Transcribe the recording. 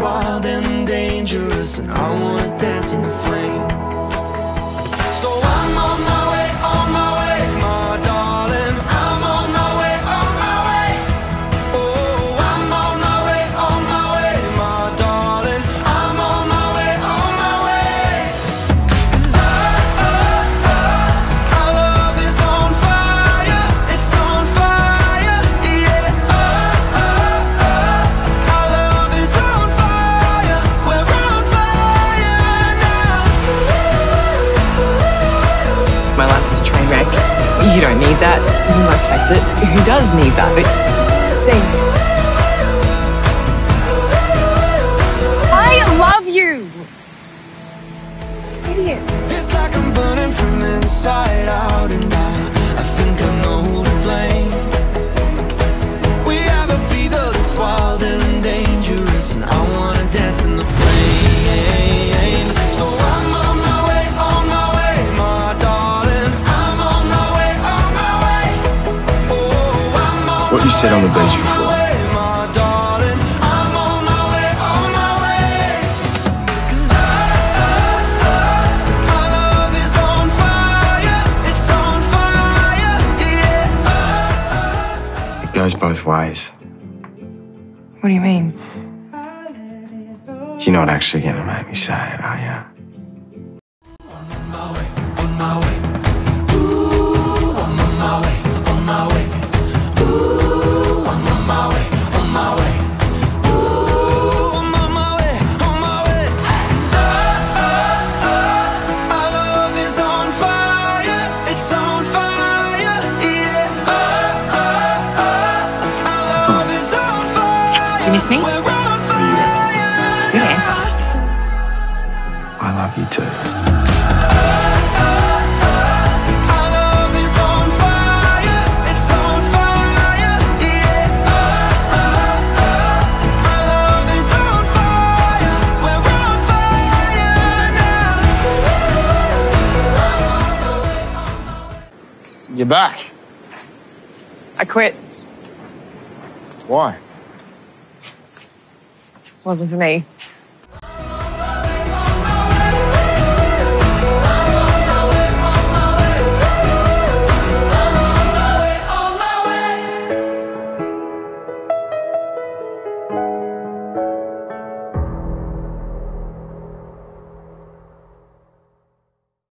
wild and dangerous And I wanna dance in the flames. You don't need that. Let's face it, who does need that? But Dave. I love you! Idiot. It's like I'm burning from inside out what you said on the beach before. It goes both ways. What do you mean? You're not actually gonna make me say it, are you? You miss me? Good answer. I love you too. You're back. I quit. Why? wasn't for me.